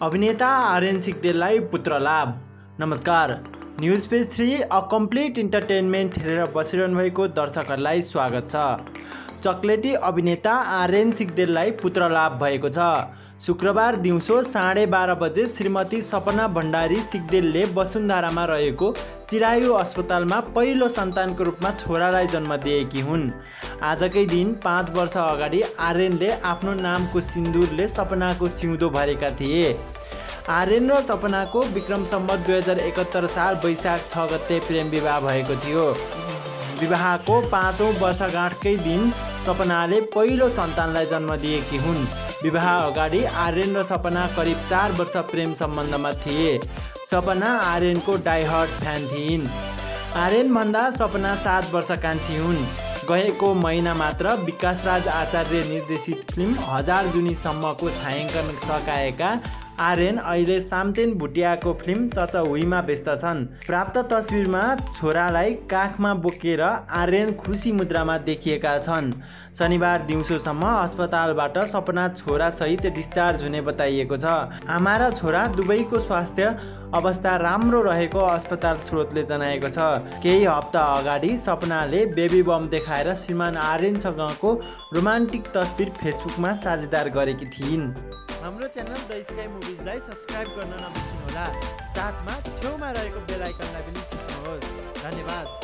अभिनेता आर्यन सिग्देललाई पुत्र लाभ। नमस्कार। News page three a complete entertainment हेरेर बसिरहनु भएको दर्शकहरूलाई स्वागत छ। चक्लेटी अभिनेता आर्यन सिग्देललाई पुत्र लाभ भएको छ। शुक्रबार दिउँसो साढे बाह्र बजे श्रीमती सपना भण्डारी सिग्देलले वसुन्धरामा रहेको चिरायु अस्पतालमा पहिलो सन्तानको रूपमा छोरालाई जन्म दिएकी हुन्। आजकै दिन पाँच वर्ष अगाडि आर्यनले आफ्नो नामको सिन्दुरले सपनाको सिउँदो भरेका थिए। आर्यन र सपनाको विक्रम सम्मत दुई हजार एकहत्तर साल वैशाख छ गते प्रेम विवाह भएको थियो। विवाहको पाँचौँ वर्षगाँठकै दिन सपनाले पहिलो सन्तानलाई जन्म दिएकी हुन्। विवाह अगाडि आर्यन र सपना करिब चार वर्ष प्रेम सम्बन्धमा थिए। सपना आर्यनको डाइहर्ट फ्यान थिइन्। आर्यनभन्दा सपना सात वर्ष कान्छी हुन्। गएको महिना मात्र विकास राज आचार्य निर्देशित फिल्म हजार जुनीसम्मको छायाङ्कन सकाएका आर्यन अहिले सामतेन भुटियाको फिल्म चचहुईमा व्यस्त छन्। प्राप्त तस्विरमा छोरालाई काखमा बोकेर आर्यन खुसी मुद्रामा देखिएका छन्। शनिबार दिउँसोसम्म अस्पतालबाट सपना छोरासहित डिस्चार्ज हुने बताइएको छ। आमा र छोरा दुवैको स्वास्थ्य अवस्था राम्रो रहेको अस्पताल स्रोतले जनाएको छ। केही हप्ता अगाडि सपनाले बेबी बम देखाएर श्रीमान आर्यनसँगको रोमान्टिक तस्बिर फेसबुकमा साझेदार गरेकी थिइन्। हाम्रो च्यानल द स्काई मुभिजलाई सब्सक्राइब गर्न नबिर्सिनुहोला। साथमा छेउमा रहेको बेल आइकनलाई पनि थिच्नुहोस् धन्यवाद।